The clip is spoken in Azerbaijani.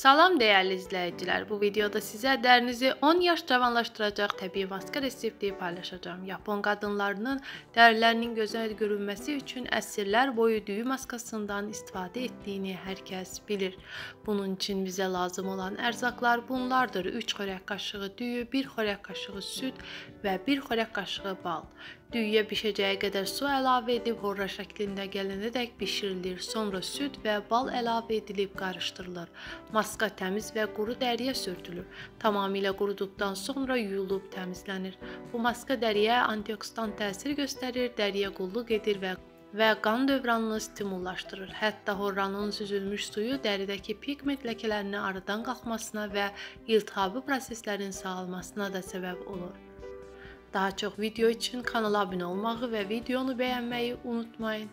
Salam dəyərli izləyicilər. Bu videoda sizə dərinizi 10 yaş cavanlaşdıracaq təbii maska resepti paylaşacağam. Yapon qadınlarının dərilərinin gözəl görünməsi üçün əsrlər boyu düyü maskasından istifadə etdiyini hər kəs bilir. Bunun üçün bizə lazım olan ərzaqlar bunlardır: 3 xörək qaşığı düyü, 1 xörək qaşığı süd və 1 xörək qaşığı bal. Düyüyə bişəcəyə qədər su əlavə edib horra şəklində gələnədək bişirilir. Sonra süd və bal əlavə edilib qarışdırılır. Maska təmiz və quru dəriyə sürtülür. Tamamilə quruduqdan sonra yuyulub təmizlənir. Bu maska dəriyə antioksidant təsir göstərir, dəriyə qulluq edir və və qan dövranını stimullaşdırır. Hətta horranın süzülmüş suyu dəridəki pigment ləkələrinin aradan qalxmasına və iltihabi proseslərin sağalmasına da səbəb olur. Daha çox video üçün kanala abunə olmağı və videonu bəyənməyi unutmayın.